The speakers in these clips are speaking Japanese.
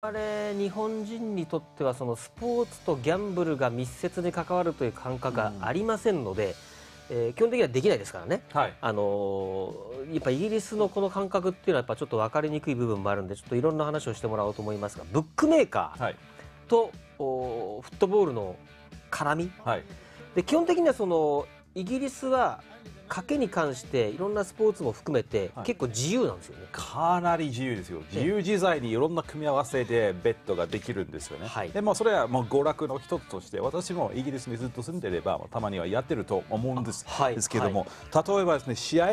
あれ日本人にとってはそのスポーツとギャンブルが密接に関わるという感覚がありませんので、えー基本的にはできないですからね、はい。あのーやっぱイギリスのこの感覚っていうのはやっぱちょっと分かりにくい部分もあるんでちょっといろんな話をしてもらおうと思いますがブックメーカーはい。と、おフットボールの絡み。はい。で基本的にはそのイギリスは賭けに関していろんなスポーツも含めてはい。結構自由なんですよね。かなり自由ですよ。自由自在にいろんな組み合わせでベッドができるんですよね、はい。でもそれはもう娯楽の一つとして私もイギリスにずっと住んでればたまにはやってると思うんです,、あはい。ですけども、例えばですね試合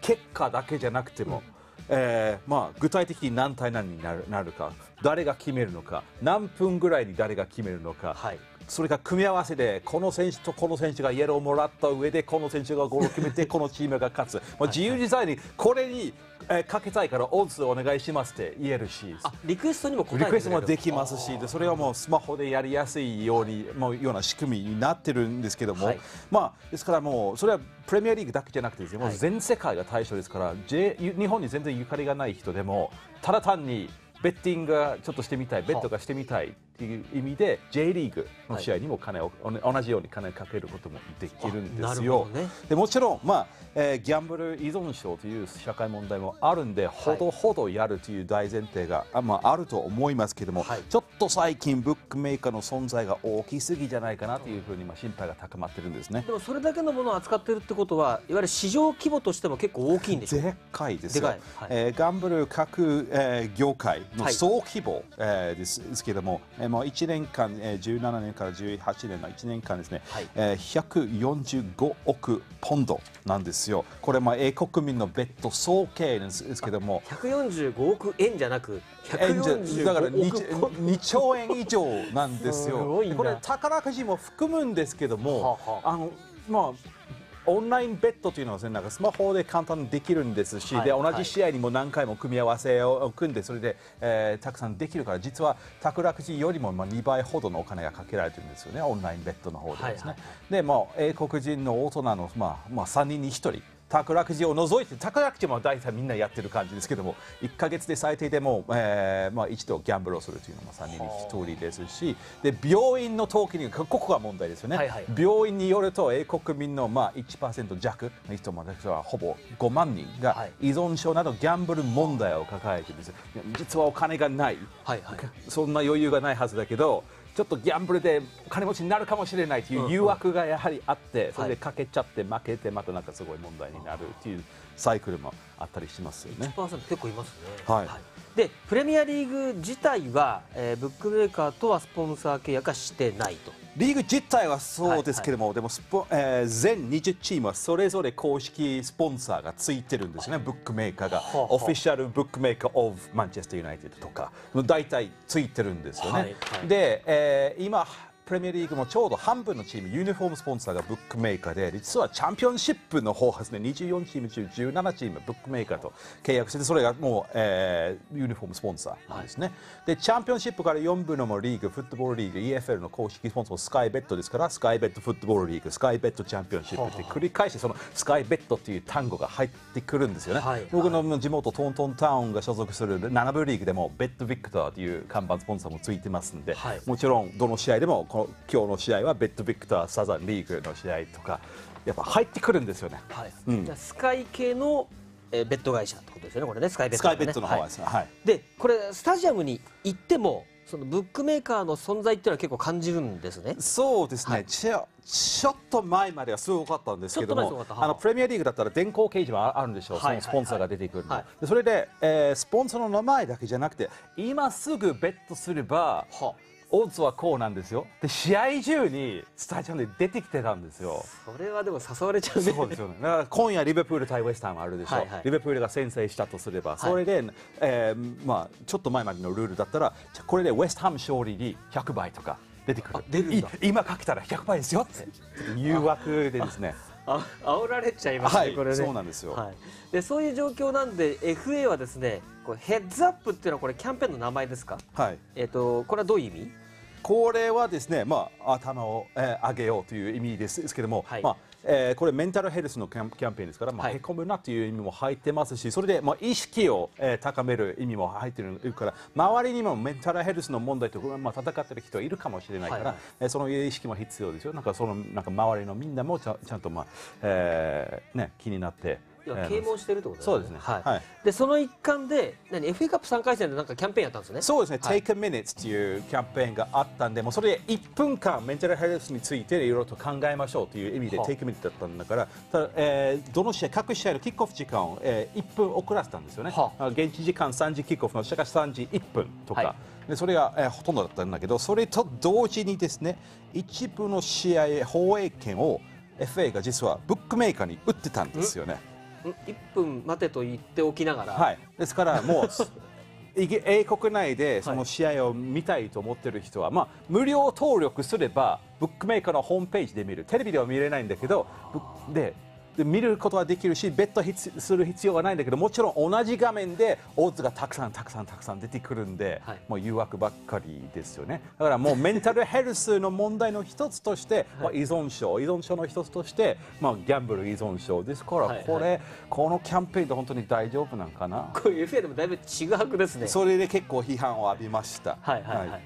結果だけじゃなくても、えーまあ、具体的に何対何になるなるか誰が決めるのか何分ぐらいに誰が決めるのか、はいそれが組み合わせでこの選手とこの選手がイエローをもらった上でこの選手がゴールを決めてこのチームが勝つ、まあ、自由自在にこれに、えーかけたいからオッズお願いしますって言えるし。あリクエストにも答えてリクエストもできますしでそれはもうスマホでやりやすいようにもうような仕組みになってるんですけども、はい。まあですからもうそれはプレミアリーグだけじゃなくてですね、もうはい。全世界が対象ですから、J、日本に全然ゆかりがない人でもただ単にベッティングがちょっとしてみたい、ベッドがしてみたいっていう意味で J リーグの試合にも金を、同じように金をかけることもできるんですよ。ね。でもちろん、まあえーギャンブル依存症という社会問題もあるんで、ほどほどやるという大前提があ,、まあ、あると思いますけども、はい。ちょっと最近ブックメーカーの存在が大きすぎじゃないかなというふうにまあ心配が高まってるんですね。でもそれだけのものを扱ってるってことはいわゆる市場規模としても結構大きいんでしょうでっかいですよ。でえーギャンブル各、えー業界のはい。総規模、えーですですけども、えー、もう1年間、えー、17年から18年の1年間ですね、はいえー145億ポンドなんですよ。これまあ英国民のベッド総計ですですけども。145億円じゃなく円じゃだから145 2, 億2兆円以上なんですすよ。ごいなこれ宝くじも含むんですけども、はああのまあオンラインベッドというのはですね、なんかスマホで簡単にできるんですし、はい。で同じ試合にも何回も組み合わせを組んでそれで、えーたくさんできるから実は宝くじよりもまあ2倍ほどのお金がかけられてるんですよねオンラインベッドの方ではですね。はいはいでもう英国人の大人の、まあまあ、3人に1人宝くじを除いて宝くじも大体みんなやってる感じですけども1か月で最低でも、えーまあ、一度ギャンブルをするというのも3人に1人ですしで病院の登記にここが問題ですよね、はいはい。病院によると英国民のまあ1%弱の人もはほぼ5万人がはい。依存症などギャンブル問題を抱えているんです。実はお金がない。はいはい。そんな余裕がないはずだけどちょっとギャンブルで金持ちになるかもしれないという誘惑がやはりあって、それでかけちゃって負けてまたなんかすごい問題になるっていうサイクルもあったりしますよね。1%結構いますね、はいでプレミアリーグ自体は、えーブックメーカーとはスポンサー契約はしてないと。リーグ自体はそうですけども、でもスポ、えー全20チームはそれぞれ公式スポンサーがついてるんですね、ブックメーカーが、 official bookmaker of Manchester United とか、大体ついてるんですよね。はいはい。で、えー今、プレミアリーグもちょうど半分のチーム、ユニフォームスポンサーがブックメーカーで、実はチャンピオンシップの方はですね、24チーム中17チーム、ブックメーカーと契約してて、それがもう、えーユニフォームスポンサーなんですね。で、チャンピオンシップから4分のもうリーグ、フットボールリーグ、EFL の公式スポンサーもスカイベッドですから、スカイベッドフットボールリーグ、スカイベッドチャンピオンシップって繰り返して、そのスカイベッドっていう単語が入ってくるんですよね。はい僕の地元トントンタウンが所属する7部リーグでもベッドビクターという看板スポンサーもついてますんで、はいもちろんどの試合でもこの今日の試合はベッドビクターサザンリーグの試合とかやっぱ入ってくるんですよね。はい。うん。じゃあスカイ系の、えーベッド会社ってことですよねこれねスカイベッド、スカイベッドの方は。ですね。はい。でこれスタジアムに行ってもそのブックメーカーの存在っていうのは結構感じるんですね。そうですね、はい。ちょちょっと前まではすごかったんですけどもああのプレミアリーグだったら電光掲示板あるんでしょう、はいそのスポンサーが出てくるの、はいでそれで、えースポンサーの名前だけじゃなくて今すぐベットすればはオッズはこうなんですよ。で試合中にスタジアムで出てきてたんですよ。それはでも誘われちゃうね。そうですよね。だから今夜リベプール対ウェスタンあるでしょ。はいはい。リベプールが先制したとすれば、それで、えーまあちょっと前までのルールだったら、じゃあこれでウェストハム勝利に100倍とか出てくる。あ出る今かけたら100倍ですよって。誘惑でですね。あ煽られちゃいますね、はいこれね。そうなんですよ。はい、でそういう状況なんで FA はですねこうヘッズアップっていうのはこれキャンペーンの名前ですか？はい。えっ、とこれはどういう意味？これはですね、まあ頭を、えー上げようという意味ですですけども、はい。まあえーこれメンタルヘルスのキャンキャンペーンですから、まあはい。へこむなという意味も入ってますしそれで、まあ、意識を、えー高める意味も入ってるから周りにもメンタルヘルスの問題と、まあ、戦ってる人いるかもしれないから、はい。えーその意識も必要ですよ。なんかそのなんか周りのみんなもちゃんちゃんと、まあえーね、気になって。いやえー啓蒙してるってことそうですね。はい。はい。でその一環で何 FA カップ3回戦でなんかキャンペーンやったんですね。そうですね、はい。Take a Minute っていうキャンペーンがあったんで、もうそれで1分間メンタルヘルスについていろいろと考えましょうという意味ではあ。Take a Minute だったんだから、ただえーどの試合、各試合のキックオフ時間を、えー1分遅らせたんですよね。はあ。現地時間3時キックオフのしかし3時1分とか、はでそれが、えーほとんどだったんだけど、それと同時にですね、一部の試合放映権を FA が実はブックメーカーに売ってたんですよね。ん1分待てと言っておきながら、はい、ですからもう英国内でその試合を見たいと思ってる人は、まあ、無料登録すればブックメーカーのホームページで見る。テレビでは見れないんだけどでで見ることはできるしベット必する必要はないんだけどもちろん同じ画面でオッズがたくさんたくさんたくさん出てくるんで、はい。もう誘惑ばっかりですよね。だからもうメンタルヘルスの問題の一つとして、まあ依存症依存症の一つとして、まあ、ギャンブル依存症ですから、はいはい。これこのキャンペーンで本当に大丈夫なんかな？これ FA でもだいぶ違うですね。それで結構批判を浴びました。はいはい。はい、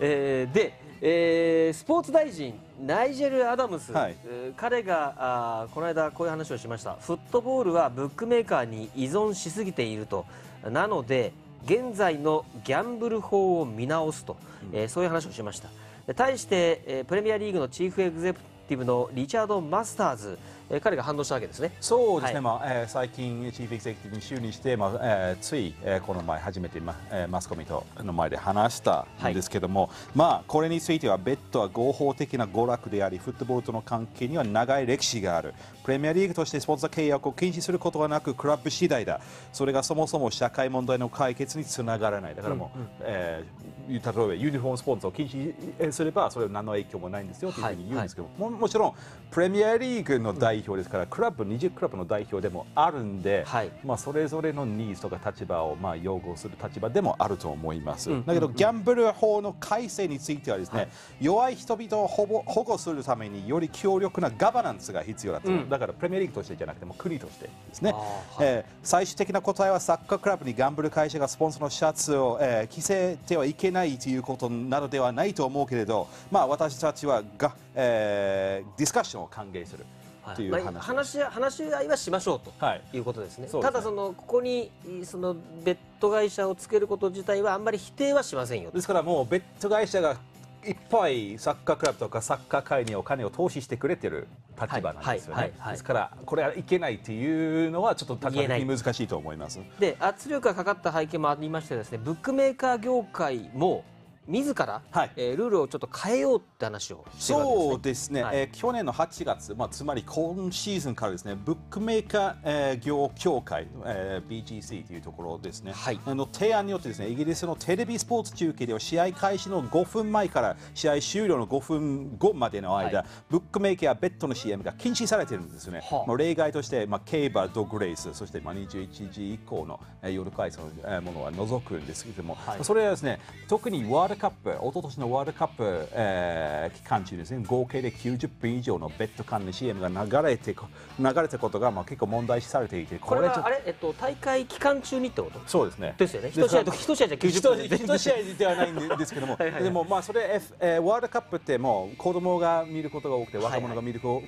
えーで、えースポーツ大臣ナイジェル・アダムス、はい。えー彼があーこの間こういう話をしました。フットボールはブックメーカーに依存しすぎていると。なので現在のギャンブル法を見直すと、えーそういう話をしました。で対して、えープレミアリーグのチーフエグゼクティブのリチャード・マスターズ、えー彼が反応したわけですね。そうですね、はい。まあえー最近、チーフエグゼクティブに就任して、まあえーつい、えーこの前、初めて、まえーマスコミとの前で話したんですけども、まあ、これについては、ベッドは合法的な娯楽であり、フットボールとの関係には長い歴史がある。プレミアリーグとしてスポンサー契約を禁止することはなく、クラブ次第だ。それがそもそも社会問題の解決につながらない。だからもう、えー例えばユニフォームスポンサーを禁止すれば、それは何の影響もないんですよというふうに言うんですけど、も。もちろん、プレミアリーグの代表ですから、クラブ、20クラブの代表でもあるんで、はい。まあ、それぞれのニーズとか立場をまあ擁護する立場でもあると思います。うん。だけど、ギャンブル法の改正についてはですね、はい。弱い人々を保護保護するためにより強力なガバナンスが必要だと、うん。だからプレミアリーグとしてじゃなくても国としてですね。はい。えー最終的な答えはサッカークラブにギャンブル会社がスポンサーのシャツを、えー着せてはいけないということなどではないと思うけれど、まあ、私たちはが、えーディスカッションを歓迎するはいう話まあ、話し話し合いはしましょうと。はいいうことですね。そうですねただそのここにそのベッド会社をつけること自体はあんまり否定はしませんよと。ですからもうベッド会社がいっぱいサッカークラブとかサッカー界にお金を投資してくれてる立場なんですよねはいはいはい。ですからこれはいけないっていうのはちょっと高言えないに難しいと思います。で圧力がかかった背景もありましてですね、ブックメーカー業界も自ら、はい。えールールをちょっと変えようって話をしてるわけですね。そうですね、はい。えー去年の8月、まあ、つまり今シーズンからですねブックメーカー、えー業協会、えー BGC というところですね、はい。あの提案によってですねイギリスのテレビスポーツ中継では試合開始の5分前から試合終了の5分後までの間、はい。ブックメーカーやベッドの CM が禁止されているんですよね、はあ。まあ、例外として、まあ、競馬ドッグレースそして、まあ、21時以降の、えー夜開催のえーものは除くんですけれども、はい。それはですね特にワールドカップ一昨年のワールドカップ、えー期間中ですね合計で90分以上のベッド関連 CM が流れてこ流れたことが、まあ、結構問題視されていてこれはあれえっと大会期間中にってこと？そうですね。ですよね。で一試合と一試合じゃ90分一一試合ではないんですけども。はいはいはい。でもまあそれ、F えーワールドカップってもう子供が見ることが多くてはいはい。若者が見るこ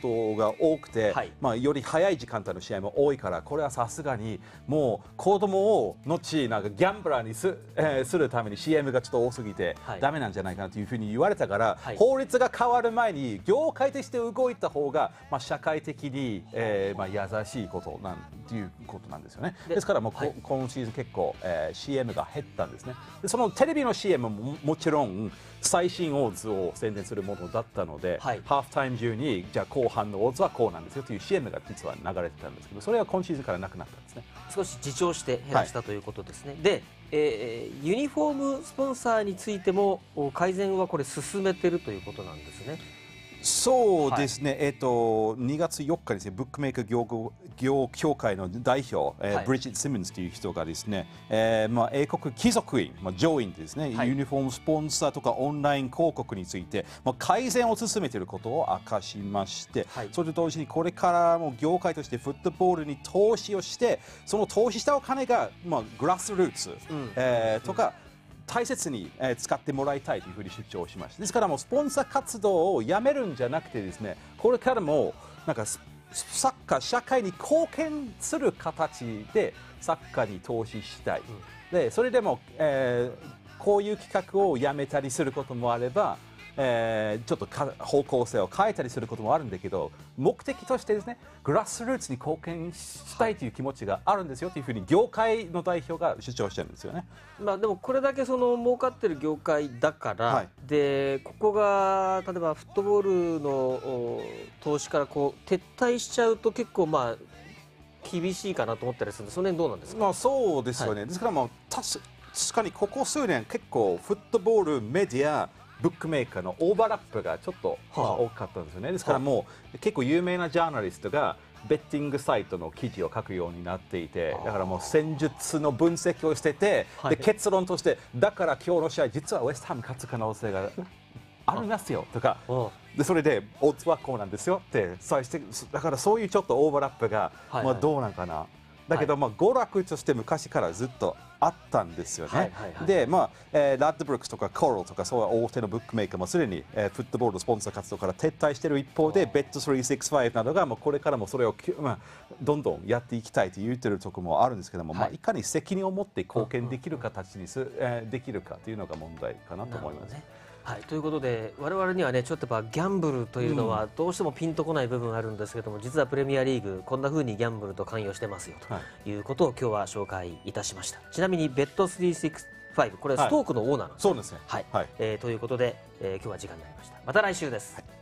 とが多くて、はい。まあより早い時間帯の試合も多いからこれはさすがにもう子供を後なんかギャンブラーにす,、えーするために CM がちょっと多すぎて、はい。ダメなんじゃないかなというふうに言われたから、はい。法律が変わる前に業界として動いた方がまあ社会的に、えーまあ優しいことなんていうことなんですよね。でですからもうこ、はい。今シーズン結構、えー CM が減ったんですね。でそのテレビの CM ももちろん最新オーズを宣伝するものだったので、はい。ハーフタイム中にじゃあ後半のオーズはこうなんですよという CM が実は流れてたんですけどそれは今シーズンからなくなった。んですね少し自重して減らしたということですね。で、えーユニフォームスポンサーについてもお改善はこれ進めてるということなんですね。そうですね、えっ、と2月4日にですね、ブックメーカー業業協会の代表、えーはい。ブリジット・シムンズという人がですね、えーまあ、英国貴族院、まあ、上院ですね、はい。ユニフォームスポンサーとかオンライン広告について、まあ、改善を進めていることを明かしまして、はい。それと同時にこれからも業界としてフットボールに投資をして、その投資したお金が、まあ、グラスルーツ、えーとか、大切に、えー使ってもらいたいというふうに主張しましたですからもうスポンサー活動をやめるんじゃなくてですねこれからもなんかスサッカー社会に貢献する形でサッカーに投資したい、でそれでも、えーこういう企画をやめたりすることもあればえーちょっとか方向性を変えたりすることもあるんだけど目的としてですねグラスルーツに貢献したいという気持ちがあるんですよというふうに業界の代表が主張してるんですよね。まあ、でもこれだけその儲かってる業界だから、はい。でここが例えばフットボールのお投資からこう撤退しちゃうと結構まあ厳しいかなと思ったりするんでその辺どうなんですか、まあそうですよね、ですからもう確確かにここ数年結構フットボールメディアブックメーカーのオーバーラップがちょっと、多かったんですよね。ですからもう結構有名なジャーナリストがベッティングサイトの記事を書くようになっていてだからもう戦術の分析をしてて、はい。で結論としてだから今日の試合実はウエストハム勝つ可能性がありますよとかうんでそれでオッズはこうなんですよってさしてだからそういうちょっとオーバーラップが、まあ、どうなんかな。だけど、まあ、娯楽として昔からずっとあったんですよね、はいはいはいで、まあえーラッドブルックスとかコールとかそういう大手のブックメーカーもすでに、えーフットボールのスポンサー活動から撤退している一方でベッド365などがもうこれからもそれをまあ、どんどんやっていきたいと言ってるところもあるんですけども、い。まあ、はいいかに責任を持って貢献できる形にす、えーできるかというのが問題かなと思います。はい、ということで我々にはねちょっとやっぱギャンブルというのはどうしてもピンとこない部分があるんですけども、実はプレミアリーグこんな風にギャンブルと関与してますよはい。ということを今日は紹介いたしました。ちなみにベッド365これはストークのオーナーなんです、そうですね。はい、はい。えーということで、えー今日は時間になりました。また来週です、はい